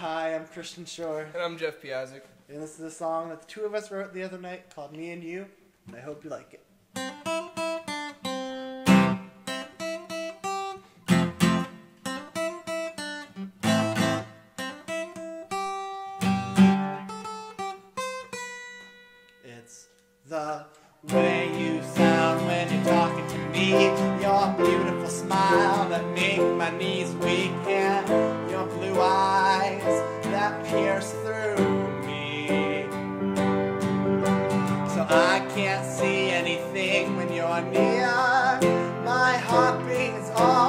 Hi, I'm Christian Schor, And I'm Jeff Piasek. and this is a song that the two of us wrote the other night called Me and You, and I hope you like it. It's the way you sound when you're talking to me. Your beautiful smile that make my knees weak, and your blue eyes that pierce through me. So I can't see anything when you're near. My heart beats. on.